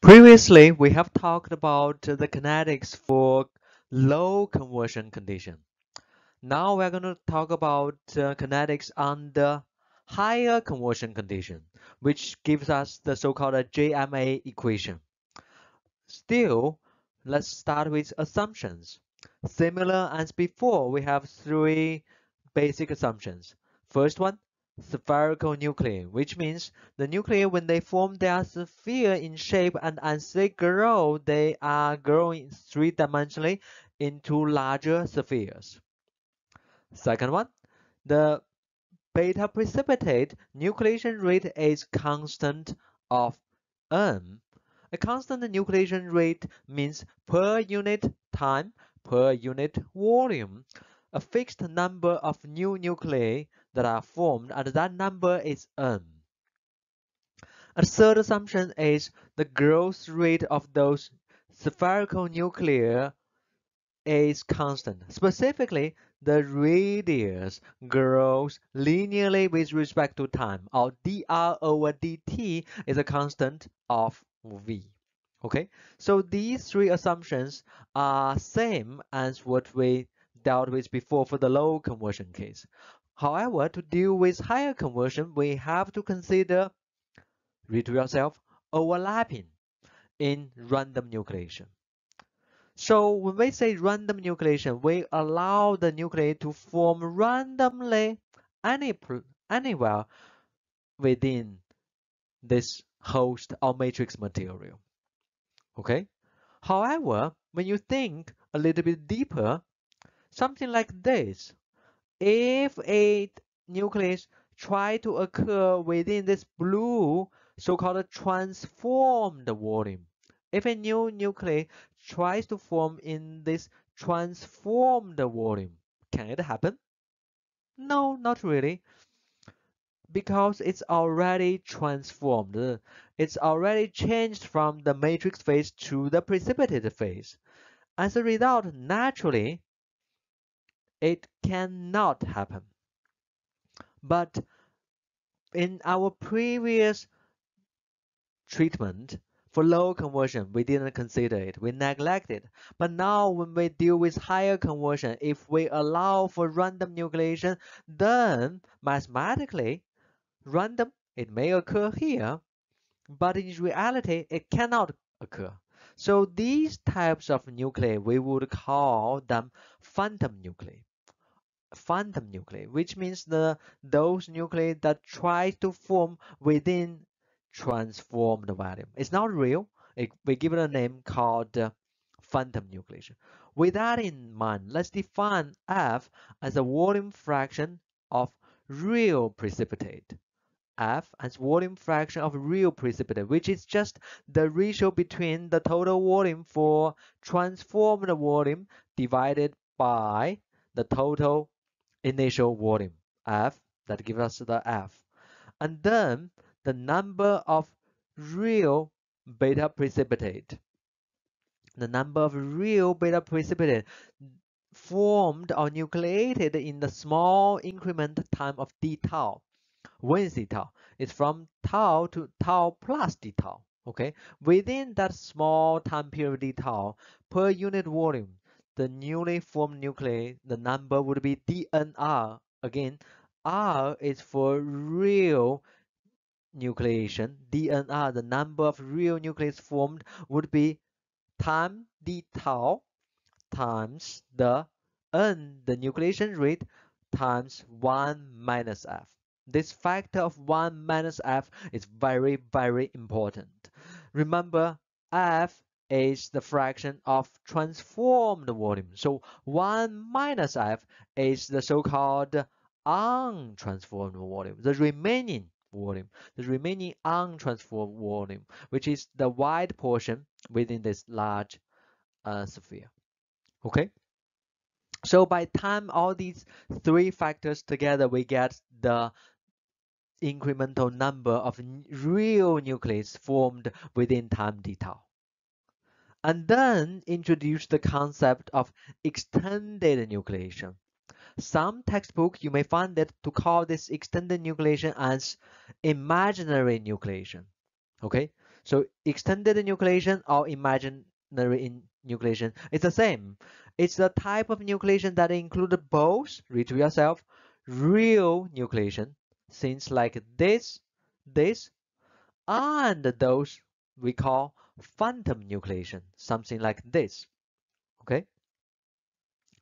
Previously, we have talked about the kinetics for low conversion condition. Now we're going to talk about uh, kinetics under higher conversion condition, which gives us the so-called JMA equation. Still, let's start with assumptions. Similar as before, we have three basic assumptions. First one, spherical nuclei, which means the nuclei, when they form their sphere in shape and as they grow, they are growing three-dimensionally into larger spheres. Second one, the beta precipitate nucleation rate is constant of n. A constant nucleation rate means per unit time per unit volume a fixed number of new nuclei that are formed and that number is n. A third assumption is the growth rate of those spherical nuclei is constant. Specifically, the radius grows linearly with respect to time, or dr over dt is a constant of v. Okay, so these three assumptions are same as what we dealt with before for the low conversion case. However, to deal with higher conversion, we have to consider, read to yourself, overlapping in random nucleation. So when we say random nucleation, we allow the nuclei to form randomly any, anywhere within this host or matrix material. Okay? However, when you think a little bit deeper, something like this. If a nucleus try to occur within this blue so-called transformed volume, if a new nucleus tries to form in this transformed volume, can it happen? No, not really. Because it's already transformed. It's already changed from the matrix phase to the precipitated phase. As a result, naturally, it cannot happen. But in our previous treatment for low conversion, we didn't consider it, we neglected. But now when we deal with higher conversion, if we allow for random nucleation, then mathematically, random, it may occur here, but in reality, it cannot occur. So these types of nuclei, we would call them phantom nuclei phantom nuclei, which means the those nuclei that try to form within transformed volume. It's not real. It, we give it a name called uh, phantom nucleation. With that in mind, let's define F as a volume fraction of real precipitate. F as volume fraction of real precipitate, which is just the ratio between the total volume for transformed volume divided by the total initial volume F that gives us the F. And then the number of real beta precipitate. The number of real beta precipitate formed or nucleated in the small increment time of d tau. When is d tau? It's from tau to tau plus d tau. Okay, within that small time period d tau per unit volume, the newly formed nuclei, the number would be DNR. Again, R is for real nucleation. DNR, the number of real nucleus formed, would be time d tau times the n, the nucleation rate, times 1 minus f. This factor of 1 minus f is very, very important. Remember, f is the fraction of transformed volume. So 1 minus f is the so-called untransformed volume, the remaining volume, the remaining untransformed volume, which is the wide portion within this large uh, sphere. Okay. So by time all these three factors together, we get the incremental number of real nucleus formed within time d and then introduce the concept of extended nucleation. Some textbook you may find it to call this extended nucleation as imaginary nucleation. Okay, So extended nucleation or imaginary nucleation is the same. It's the type of nucleation that includes both, read to yourself, real nucleation, things like this, this, and those we call phantom nucleation, something like this. Okay?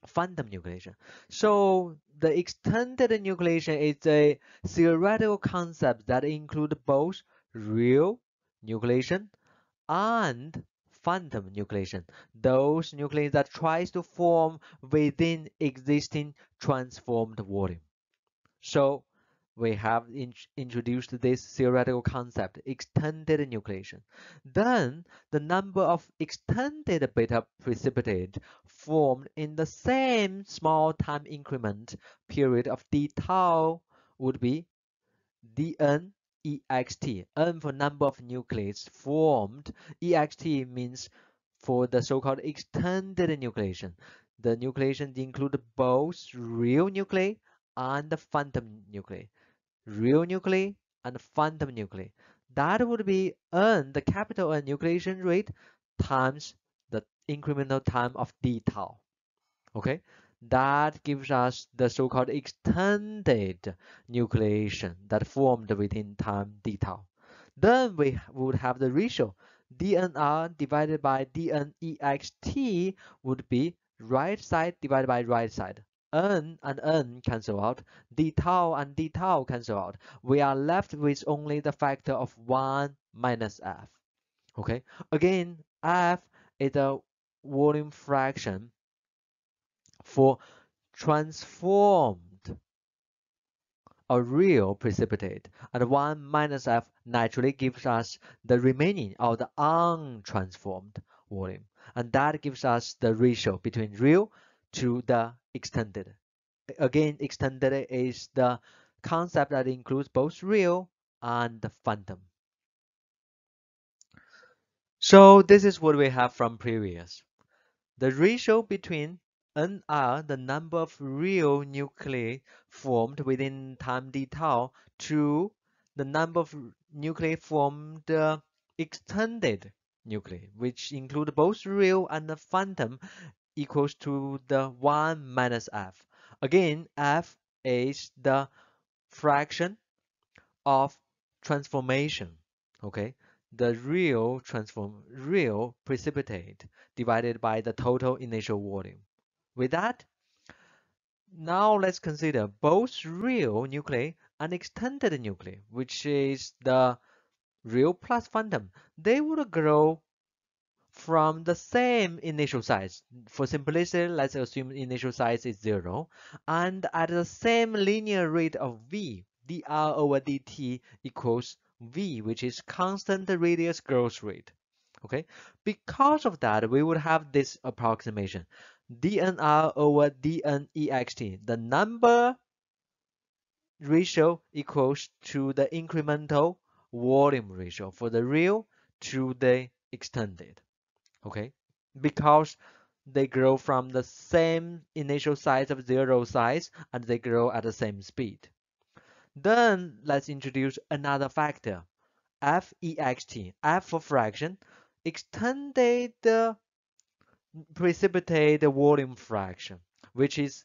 Phantom nucleation. So the extended nucleation is a theoretical concept that includes both real nucleation and phantom nucleation, those nuclei that tries to form within existing transformed volume. So we have in introduced this theoretical concept, extended nucleation. Then the number of extended beta precipitate formed in the same small time increment period of d tau would be dn ext. N for number of nucleates formed. ext means for the so-called extended nucleation. The nucleation include both real nuclei and the phantom nuclei real nuclei and phantom nuclei. That would be n, the capital N nucleation rate, times the incremental time of d tau. Okay, that gives us the so-called extended nucleation that formed within time d tau. Then we would have the ratio dnr divided by dnext would be right side divided by right side n and n cancel out, d tau and d tau cancel out. We are left with only the factor of 1 minus f. Okay, again, f is a volume fraction for transformed a real precipitate and 1 minus f naturally gives us the remaining or the untransformed volume and that gives us the ratio between real to the extended. Again, extended is the concept that includes both real and the phantom. So this is what we have from previous. The ratio between NR, the number of real nuclei formed within time d tau, to the number of nuclei formed uh, extended nuclei, which include both real and the phantom, equals to the 1 minus f. Again, f is the fraction of transformation, okay? The real transform real precipitate divided by the total initial volume. With that, now let's consider both real nuclei and extended nuclei, which is the real plus phantom. They would grow from the same initial size. For simplicity, let's assume initial size is 0. And at the same linear rate of v, dr over dt equals v, which is constant radius growth rate. Okay, because of that, we would have this approximation. dnr over dnext, the number ratio equals to the incremental volume ratio for the real to the extended okay? Because they grow from the same initial size of zero size and they grow at the same speed. Then let's introduce another factor fext f for fraction. Extended precipitate volume fraction which is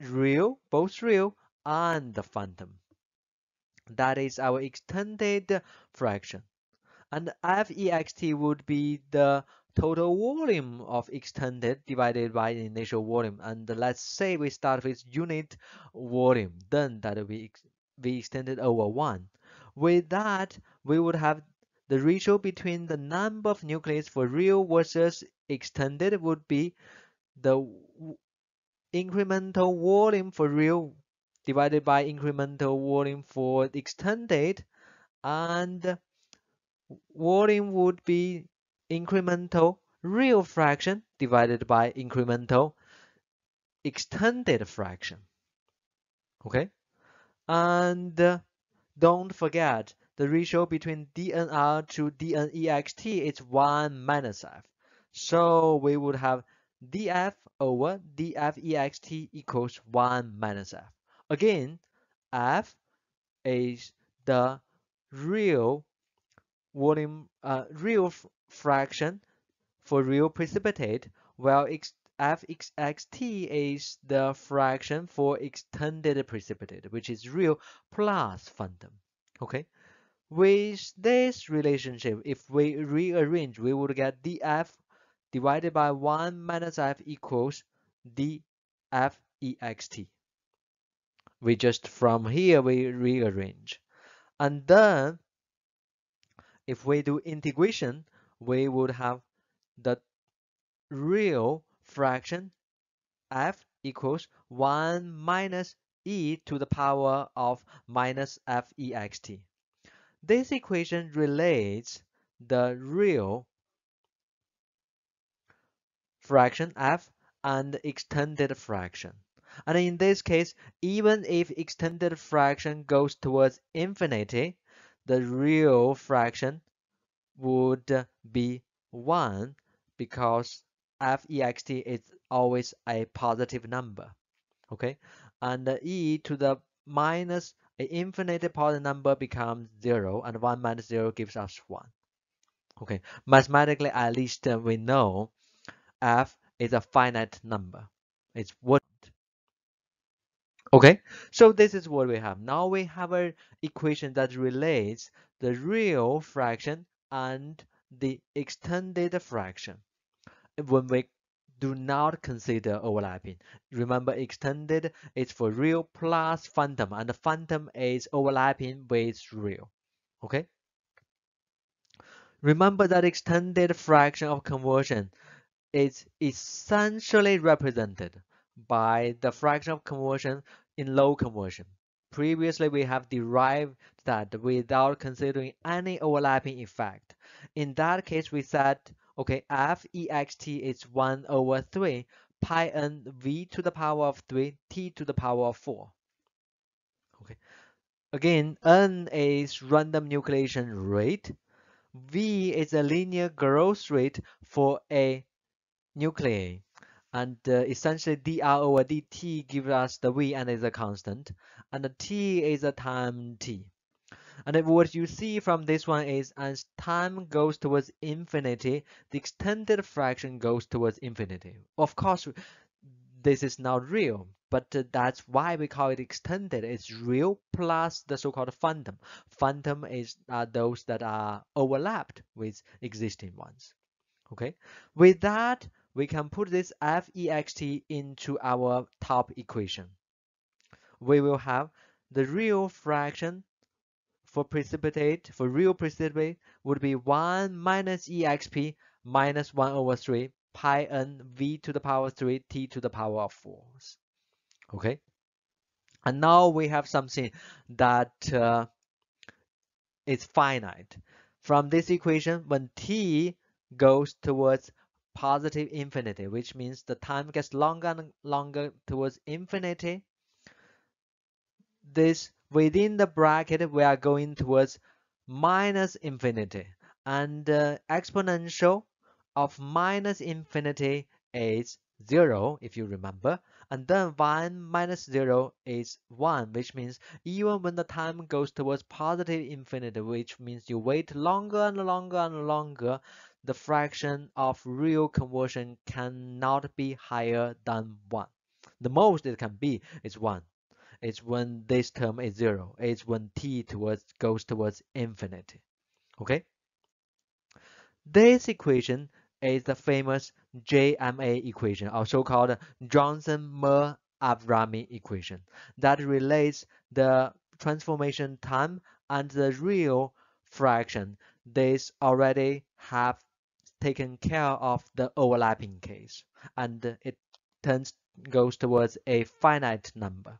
real both real and the phantom. That is our extended fraction. And fext would be the total volume of extended divided by initial volume. And let's say we start with unit volume then that we ex we extended over 1 with that we would have the ratio between the number of nucleus for real versus extended would be the incremental volume for real divided by incremental volume for extended and volume would be incremental real fraction divided by incremental extended fraction. Okay? And uh, don't forget the ratio between dnr to dnext is 1 minus f. So we would have df over dfext equals 1 minus f. Again, f is the real volume uh, real fraction for real precipitate, while f x x t is the fraction for extended precipitate, which is real plus phantom. Okay, with this relationship, if we rearrange, we would get df divided by 1 minus f equals dfext. We just from here we rearrange. And then if we do integration, we would have the real fraction f equals 1 minus e to the power of minus fext. This equation relates the real fraction f and extended fraction. And in this case, even if extended fraction goes towards infinity, the real fraction would be 1 because fext is always a positive number. Okay, and e to the minus an infinite positive number becomes 0 and 1 minus 0 gives us 1. Okay, mathematically at least uh, we know f is a finite number. It's what Okay, so this is what we have. Now we have an equation that relates the real fraction and the extended fraction. When we do not consider overlapping. Remember, extended is for real plus phantom, and the phantom is overlapping with real. Okay? Remember that extended fraction of conversion is essentially represented by the fraction of conversion in low conversion. Previously, we have derived that without considering any overlapping effect. In that case, we said Okay, f is 1 over 3 pi n v to the power of 3 t to the power of 4. Okay, again, n is random nucleation rate. V is a linear growth rate for a nuclei. And uh, essentially dr over dt gives us the v and is a constant. And the t is a time t. And what you see from this one is as time goes towards infinity, the extended fraction goes towards infinity. Of course, this is not real, but that's why we call it extended. It's real plus the so-called phantom. Phantom is uh, those that are overlapped with existing ones. Okay, with that, we can put this fext into our top equation. We will have the real fraction for precipitate, for real precipitate, would be 1 minus exp minus 1 over 3 pi n v to the power 3 t to the power of 4. Okay? And now we have something that uh, is finite. From this equation, when t goes towards positive infinity, which means the time gets longer and longer towards infinity, this within the bracket we are going towards minus infinity. And uh, exponential of minus infinity is 0 if you remember. And then 1 minus 0 is 1 which means even when the time goes towards positive infinity which means you wait longer and longer and longer the fraction of real conversion cannot be higher than 1 the most it can be is 1 it's when this term is zero. It's when t towards goes towards infinity. Okay. This equation is the famous JMA equation, also called Johnson-Mehl-Avrami equation, that relates the transformation time and the real fraction. This already have taken care of the overlapping case, and it turns goes towards a finite number.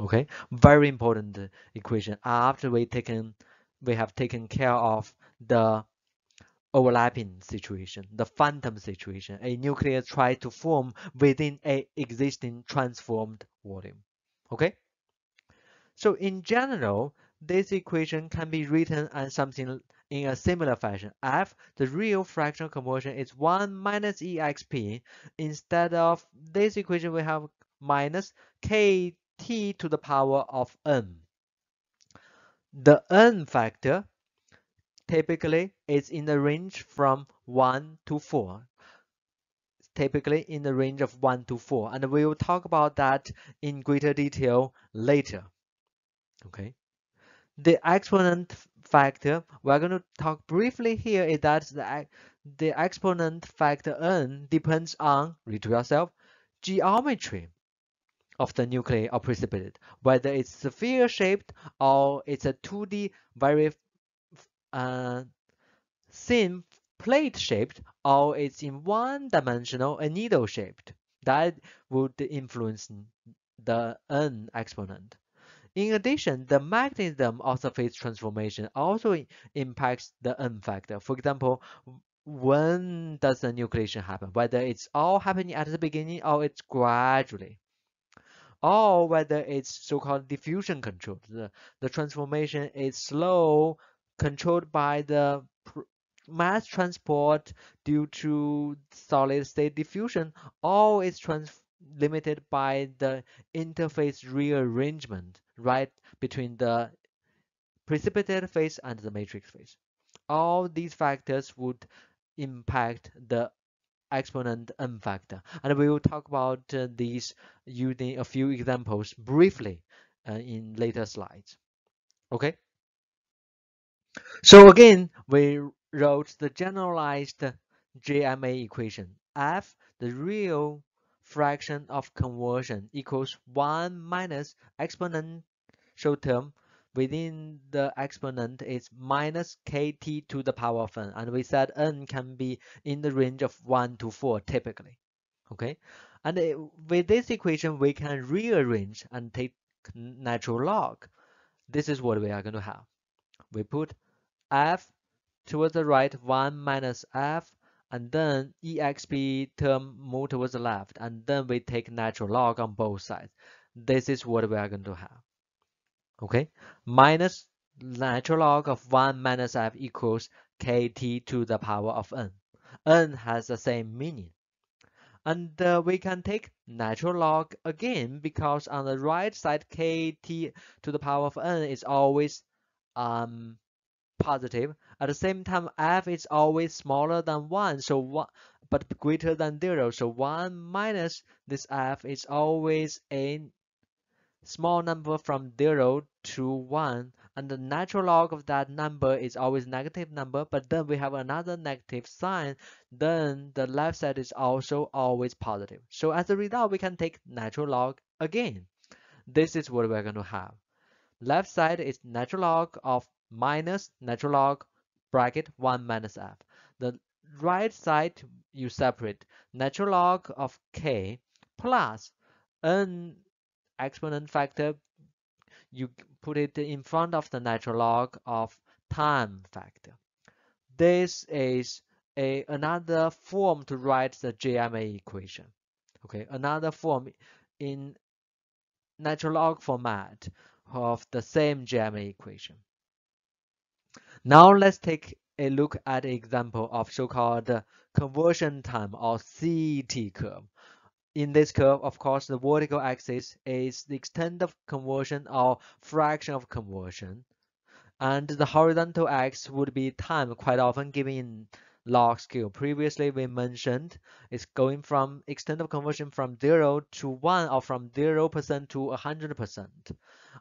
Okay? Very important equation. After we taken we have taken care of the overlapping situation the phantom situation a nucleus try to form within a existing transformed volume. Okay? So in general this equation can be written as something in a similar fashion. F the real fractional conversion is 1 minus exp instead of this equation we have minus k t to the power of n. The n factor typically is in the range from 1 to 4 typically in the range of 1 to 4 and we will talk about that in greater detail later. Okay? The exponent factor we're going to talk briefly here is that the, the exponent factor n depends on read to yourself geometry of the nuclei or precipitate. Whether it's sphere shaped or it's a 2d very uh, thin plate shaped or it's in one dimensional and needle shaped. That would influence the n exponent in addition, the mechanism of the phase transformation also impacts the n factor. For example, when does the nucleation happen? Whether it's all happening at the beginning or it's gradually. Or whether it's so-called diffusion control. The, the transformation is slow, controlled by the mass transport due to solid state diffusion, or it's limited by the interface rearrangement right between the precipitated phase and the matrix phase. All these factors would impact the exponent n factor. And we will talk about uh, these using a few examples briefly uh, in later slides. Okay? So again we wrote the generalized JMA equation. F the real fraction of conversion equals 1 minus exponential term within the exponent is minus kt to the power of n and we said n can be in the range of 1 to 4 typically okay? And it, with this equation we can rearrange and take natural log. This is what we are going to have. We put f towards the right 1 minus f and then exp term move towards the left and then we take natural log on both sides. This is what we are going to have okay minus natural log of 1 minus f equals kt to the power of n n has the same meaning and uh, we can take natural log again because on the right side kt to the power of n is always um positive. At the same time, f is always smaller than 1, so one, but greater than 0. So 1 minus this f is always a small number from 0 to 1 and the natural log of that number is always negative number but then we have another negative sign then the left side is also always positive. So as a result we can take natural log again. This is what we're going to have. Left side is natural log of minus natural log bracket 1 minus f. The right side you separate natural log of k plus n exponent factor you put it in front of the natural log of time factor. This is a another form to write the JMA equation. Okay, another form in natural log format of the same JMA equation. Now let's take a look at an example of so-called conversion time or CT curve. In this curve, of course, the vertical axis is the extent of conversion or fraction of conversion. And the horizontal axis would be time, quite often given in log scale. Previously, we mentioned it's going from extent of conversion from 0 to 1 or from 0% to 100%.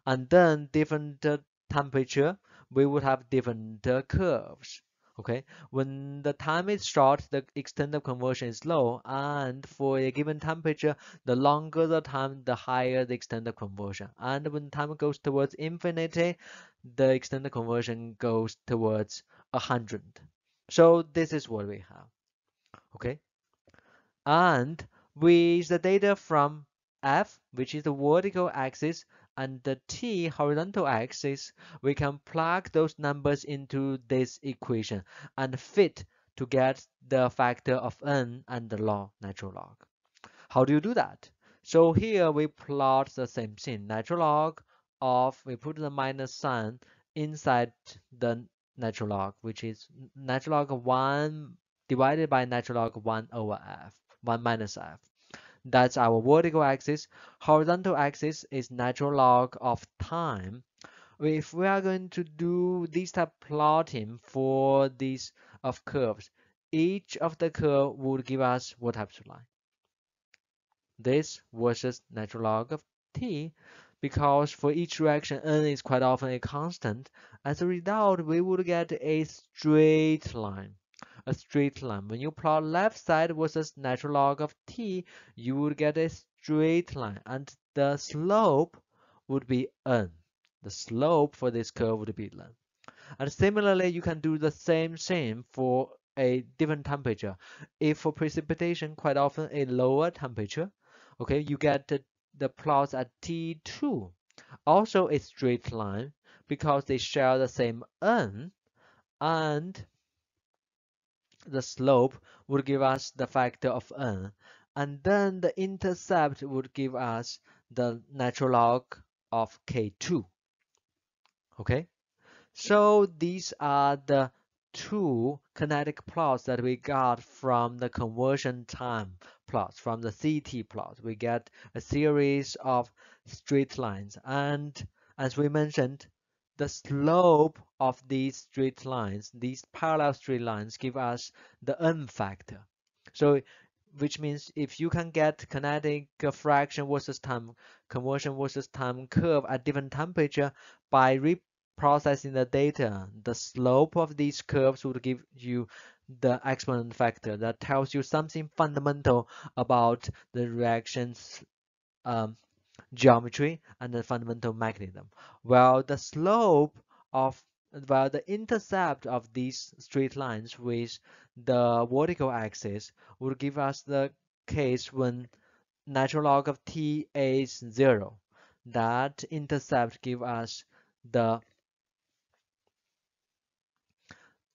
And then different temperature we would have different uh, curves. Okay, when the time is short, the extent of conversion is low, and for a given temperature, the longer the time, the higher the extent of conversion. And when time goes towards infinity, the extent of conversion goes towards a hundred. So this is what we have. Okay, and with the data from f, which is the vertical axis, and the t horizontal axis, we can plug those numbers into this equation and fit to get the factor of n and the log, natural log. How do you do that? So here we plot the same thing, natural log of, we put the minus sign inside the natural log, which is natural log of 1 divided by natural log 1 over f, 1 minus f. That's our vertical axis. Horizontal axis is natural log of time. if we are going to do this type plotting for these of curves, each of the curve would give us what type of line? This versus natural log of t, because for each direction n is quite often a constant. As a result, we would get a straight line. A straight line. When you plot left side versus natural log of t, you would get a straight line, and the slope would be n. The slope for this curve would be n. And similarly, you can do the same thing for a different temperature. If for precipitation, quite often a lower temperature, okay, you get the, the plots at T2. Also a straight line because they share the same n and the slope would give us the factor of n and then the intercept would give us the natural log of k2 okay? So these are the two kinetic plots that we got from the conversion time plots from the CT plot. We get a series of straight lines and as we mentioned the slope of these straight lines these parallel straight lines give us the n factor. So which means if you can get kinetic fraction versus time conversion versus time curve at different temperature by reprocessing the data, the slope of these curves would give you the exponent factor that tells you something fundamental about the reactions um, geometry and the fundamental mechanism. While the slope of well, the intercept of these straight lines with the vertical axis would give us the case when natural log of t is 0. That intercept give us the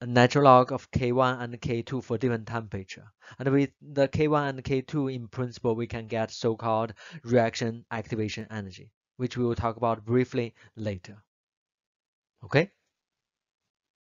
natural log of k1 and k2 for different temperature. And with the k1 and k2 in principle, we can get so-called reaction activation energy, which we will talk about briefly later. Okay?